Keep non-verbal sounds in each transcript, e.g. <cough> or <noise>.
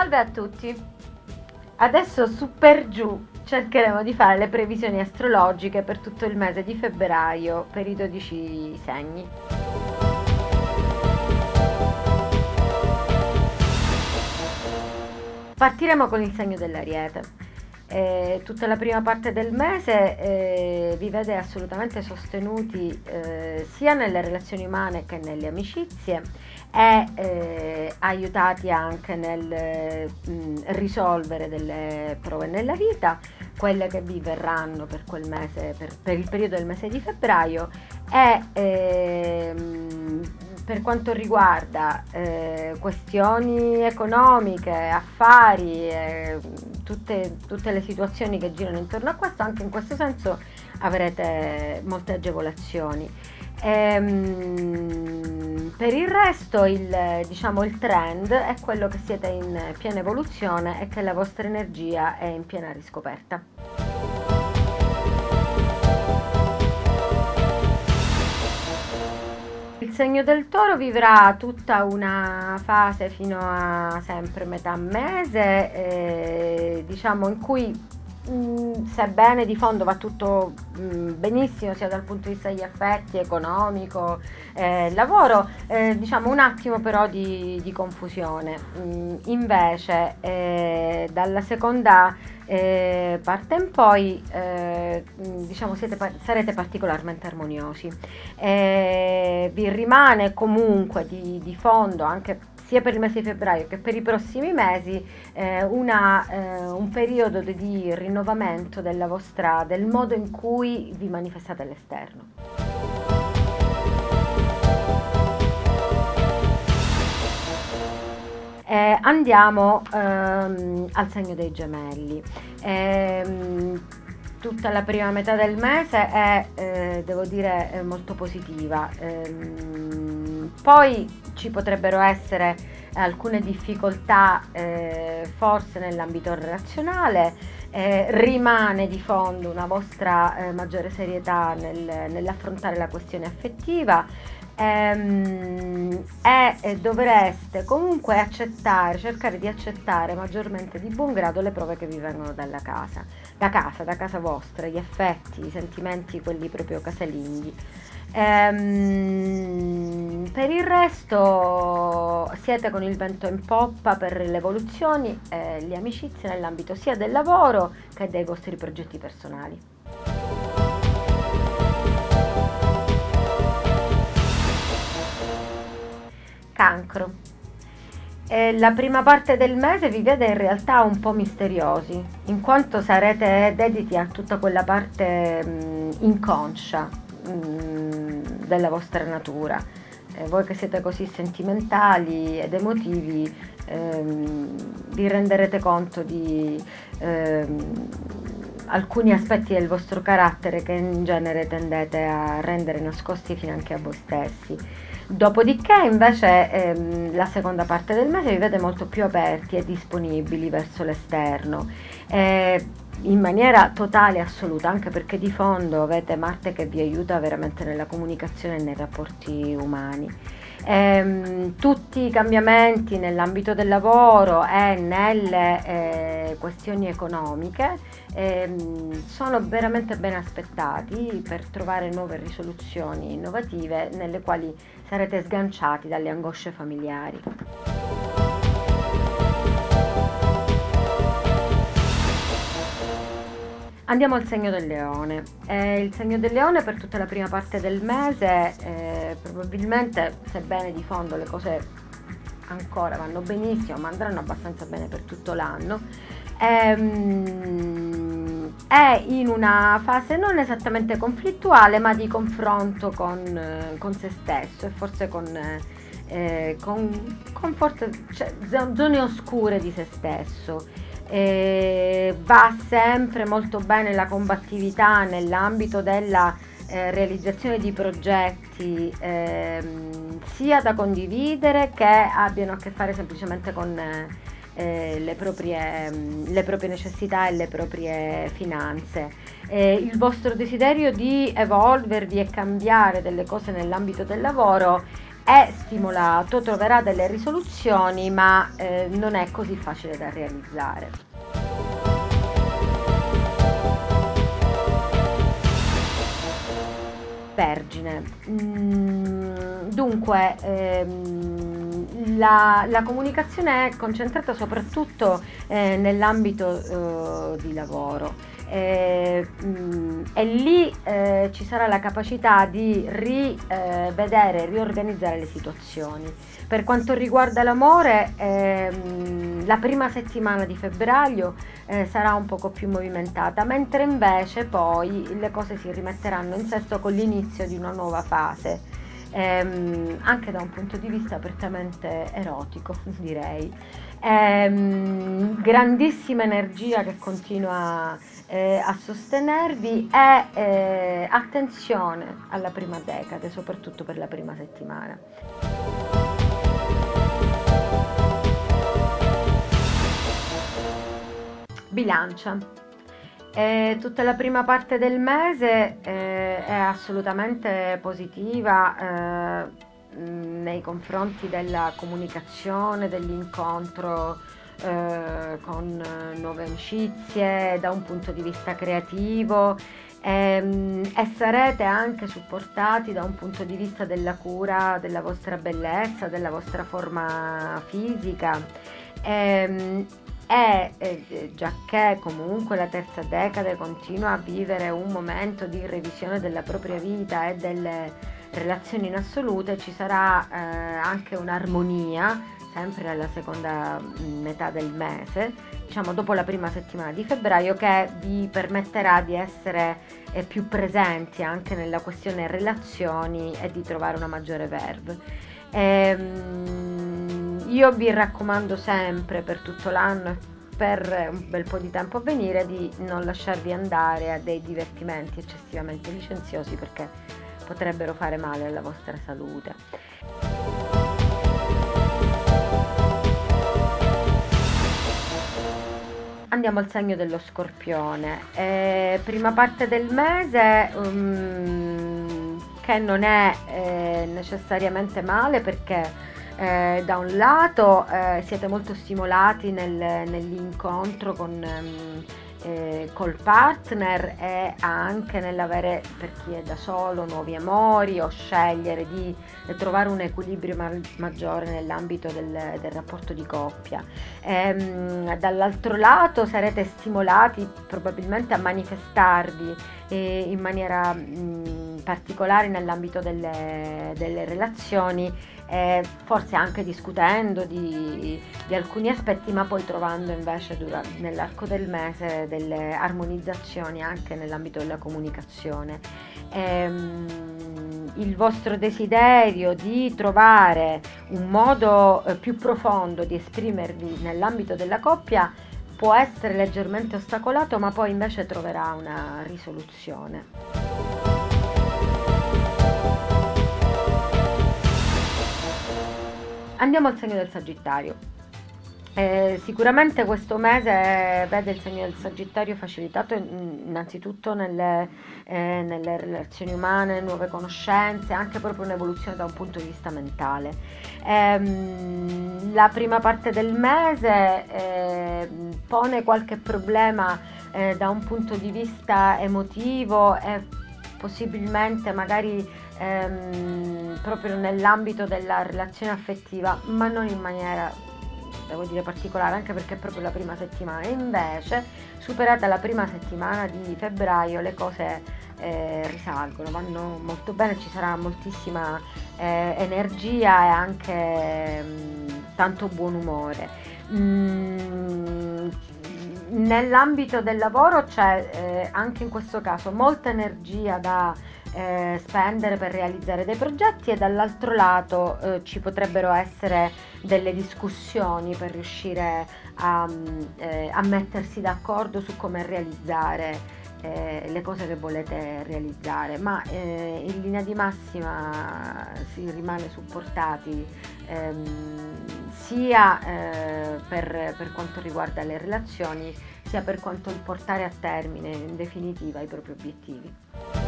Salve a tutti! Adesso su per giù cercheremo di fare le previsioni astrologiche per tutto il mese di febbraio per i 12 segni. Partiremo con il segno dell'Ariete. Eh, tutta la prima parte del mese eh, vi vede assolutamente sostenuti eh, sia nelle relazioni umane che nelle amicizie e eh, aiutati anche nel mh, risolvere delle prove nella vita, quelle che vi verranno per quel mese, per, per il periodo del mese di febbraio e ehm, per quanto riguarda eh, questioni economiche, affari, eh, tutte, tutte, le situazioni che girano intorno a questo, anche in questo senso avrete molte agevolazioni. Ehm, per il resto il, diciamo, il trend è quello che siete in piena evoluzione e che la vostra energia è in piena riscoperta. Segno del toro vivrà tutta una fase fino a sempre metà mese, eh, diciamo in cui mh, mm, sebbene di fondo va tutto mh, mm, benissimo sia dal punto di vista degli affetti, economico, eh, lavoro, eh, diciamo un attimo però di, di confusione. Mm, invece eh, dalla seconda eh, parte in poi eh, diciamo siete, sarete particolarmente armoniosi. Eh, vi rimane comunque di, di, fondo anche sia per il mese di febbraio che per i prossimi mesi eh, una, eh, un periodo di rinnovamento della vostra, del modo in cui vi manifestate all'esterno. Eh, andiamo ehm, al segno dei gemelli. Eh, tutta la prima metà del mese è, eh, devo dire, molto positiva. Ehm, poi ci potrebbero essere alcune difficoltà eh, forse nell'ambito relazionale. Eh, rimane di fondo una vostra eh, maggiore serietà nel, nell'affrontare la questione affettiva ehm, e dovreste comunque accettare, cercare di accettare maggiormente di buon grado le prove che vi vengono dalla casa, da casa, da casa vostra, gli affetti, i sentimenti, quelli proprio casalinghi. Ehm, per il resto siete con il vento in poppa per le evoluzioni e le amicizie nell'ambito sia del lavoro che dei vostri progetti personali. E la prima parte del mese vi vede in realtà un po' misteriosi, in quanto sarete dediti a tutta quella parte mh, inconscia mh, della vostra natura. E voi che siete così sentimentali ed emotivi ehm, vi renderete conto di ehm, alcuni aspetti del vostro carattere che in genere tendete a rendere nascosti fino anche a voi stessi. Dopodiché invece ehm, la seconda parte del mese vi vede molto più aperti e disponibili verso l'esterno. Eh, in maniera totale e assoluta, anche perché di fondo avete Marte che vi aiuta veramente nella comunicazione e nei rapporti umani. Ehm, tutti i cambiamenti nell'ambito del lavoro e nelle eh, questioni economiche ehm, sono veramente ben aspettati per trovare nuove risoluzioni innovative nelle quali sarete sganciati dalle angosce familiari. Andiamo al segno del leone. Eh, il segno del leone per tutta la prima parte del mese, eh, probabilmente, sebbene di fondo le cose ancora vanno benissimo, ma andranno abbastanza bene per tutto l'anno, ehm, è in una fase non esattamente conflittuale, ma di confronto con, con se stesso e forse con, eh, con, con forse, cioè, zone oscure di se stesso. Eh, va sempre molto bene la combattività nell'ambito della eh, realizzazione di progetti ehm, sia da condividere che abbiano a che fare semplicemente con eh, le, proprie, le, proprie, necessità e le proprie finanze. Eh, il vostro desiderio di evolvervi e cambiare delle cose nell'ambito del lavoro è stimolato, troverà delle risoluzioni, ma eh, non è così facile da realizzare. Vergine. Mm, dunque, ehm, la, la, comunicazione è concentrata soprattutto eh, nell'ambito eh, di lavoro eh, mh, e lì eh, ci sarà la capacità di rivedere, eh, riorganizzare le situazioni. Per quanto riguarda l'amore, ehm, la prima settimana di febbraio eh, sarà un poco più movimentata, mentre invece poi le cose si rimetteranno in sesto con l'inizio di una nuova fase. Ehm, anche da un punto di vista apertamente erotico, <laughs> direi. Ehm, grandissima energia che continua eh, a sostenervi e eh, attenzione alla prima decade, soprattutto per la prima settimana. Bilancia. Eh, tutta la prima parte del mese eh, è assolutamente positiva eh, nei confronti della comunicazione, dell'incontro eh, con nuove amicizie da un punto di vista creativo ehm, e sarete anche supportati da un punto di vista della cura della vostra bellezza, della vostra forma fisica. Ehm, e eh, già che comunque la terza decade continua a vivere un momento di revisione della propria vita e delle relazioni in assolute, ci sarà eh, anche un'armonia sempre nella seconda mm, metà del mese, diciamo dopo la prima settimana di febbraio, che vi permetterà di essere eh, più presenti anche nella questione relazioni e di trovare una maggiore verve. Ehm, io vi raccomando sempre per tutto l'anno e per un bel po' di tempo a venire di non lasciarvi andare a dei divertimenti eccessivamente licenziosi perché potrebbero fare male alla vostra salute. Andiamo al segno dello scorpione. Eh, prima parte del mese um, che non è eh, necessariamente male perché eh, da un lato eh, siete molto stimolati nel, nell'incontro con... Um, eh, col partner e anche nell'avere per chi è da solo nuovi amori o scegliere di trovare un equilibrio ma- maggiore nell'ambito del, del, rapporto di coppia. Ehm, dall'altro lato sarete stimolati probabilmente a manifestarvi eh, in maniera mh, particolare nell'ambito delle, delle relazioni eh, forse anche discutendo di, di, alcuni aspetti, ma poi trovando invece durante, nell'arco del mese delle armonizzazioni anche nell'ambito della comunicazione. Ehm, il vostro desiderio di trovare un modo eh, più profondo di esprimervi nell'ambito della coppia può essere leggermente ostacolato, ma poi invece troverà una risoluzione. Andiamo al segno del Sagittario. Eh, sicuramente questo mese vede il segno del Sagittario facilitato innanzitutto nelle, eh, nelle, relazioni umane, nuove conoscenze, anche proprio un'evoluzione da un punto di vista mentale. Eh, la prima parte del mese eh, pone qualche problema eh, da un punto di vista emotivo e possibilmente magari ehm, proprio nell'ambito della relazione affettiva, ma non in maniera devo dire particolare anche perché è proprio la prima settimana. Invece superata la prima settimana di febbraio le cose eh, risalgono vanno molto bene ci sarà moltissima eh, energia e anche mh, mm, tanto buon umore. Mm, nell'ambito del lavoro c'è eh, anche in questo caso molta energia da eh, spendere per realizzare dei progetti e dall'altro lato eh, ci potrebbero essere delle discussioni per riuscire a, mm, eh, a mettersi d'accordo su come realizzare eh, le cose che volete realizzare, ma eh, in linea di massima si rimane supportati ehm, sia eh, per, per quanto riguarda le relazioni sia per quanto portare a termine in definitiva i propri obiettivi.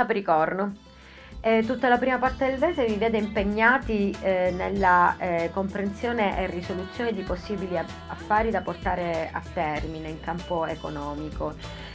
Capricorno. Eh, tutta la prima parte del mese vi vede impegnati eh, nella eh, comprensione e risoluzione di possibili affari da portare a termine in campo economico.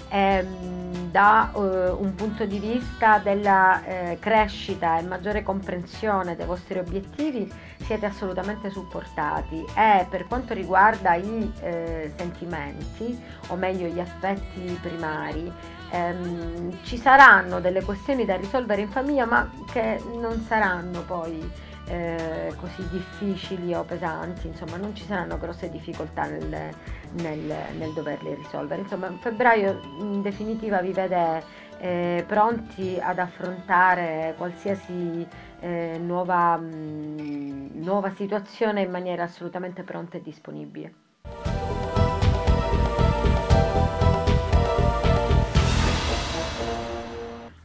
Ehm, da eh, un punto di vista della eh, crescita e maggiore comprensione dei vostri obiettivi siete assolutamente supportati e per quanto riguarda i eh, sentimenti o meglio gli aspetti primari ehm, ci saranno delle questioni da risolvere in famiglia ma che non saranno poi eh, così difficili o pesanti, insomma non ci saranno grosse difficoltà nel, nel, nel doverli risolvere. Insomma febbraio in definitiva vi vede eh, pronti ad affrontare qualsiasi eh, nuova, mh, mm, nuova situazione in maniera assolutamente pronta e disponibile.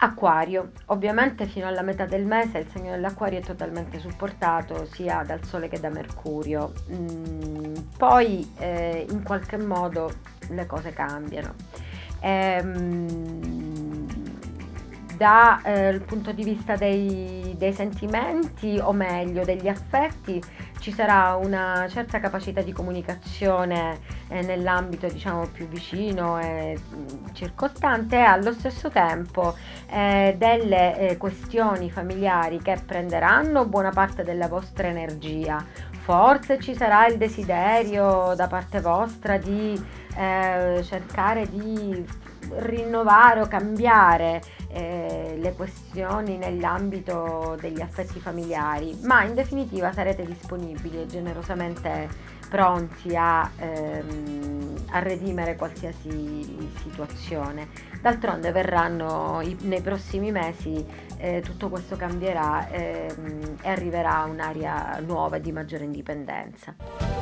Acquario, ovviamente fino alla metà del mese il segno dell'acquario è totalmente supportato sia dal Sole che da Mercurio, mm, poi eh, in qualche modo le cose cambiano. Ehm, dal eh, punto di vista dei, dei sentimenti o meglio degli affetti ci sarà una certa capacità di comunicazione eh, nell'ambito diciamo più vicino e circostante e allo stesso tempo eh, delle eh, questioni familiari che prenderanno buona parte della vostra energia. Forse ci sarà il desiderio da parte vostra di eh, cercare di rinnovare o cambiare eh, le questioni nell'ambito degli aspetti familiari, ma in definitiva sarete disponibili e generosamente pronti a, ehm, a redimere qualsiasi situazione. D'altronde verranno i, nei prossimi mesi, eh, tutto questo cambierà ehm, e arriverà un'area nuova di maggiore indipendenza.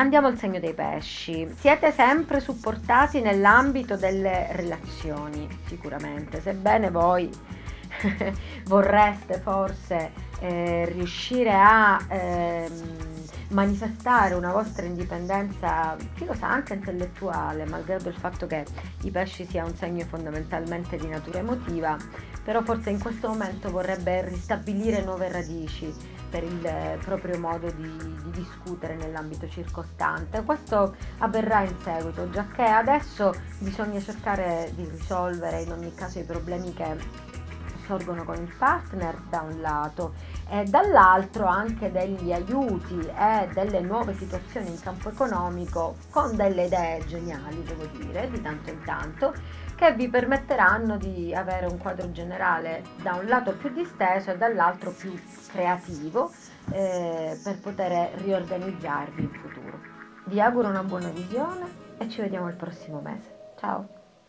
Andiamo al segno dei pesci. Siete sempre supportati nell'ambito delle relazioni, sicuramente, sebbene voi <laughs> vorreste forse eh, riuscire a eh, manifestare una vostra indipendenza, chi lo sa, anche intellettuale, malgrado il fatto che i pesci sia un segno fondamentalmente di natura emotiva, però forse in questo momento vorrebbe ristabilire nuove radici per il proprio modo di, di discutere nell'ambito circostante. Questo avverrà in seguito, già che adesso bisogna cercare di risolvere in ogni caso i problemi che sorgono con il partner da un lato e dall'altro anche degli aiuti e delle nuove situazioni in campo economico con delle idee geniali, devo dire, di tanto in tanto, che vi permetteranno di avere un quadro generale da un lato più disteso e dall'altro più creativo eh, per poter riorganizzarvi in futuro. Vi auguro una buona visione e ci vediamo il prossimo mese. Ciao!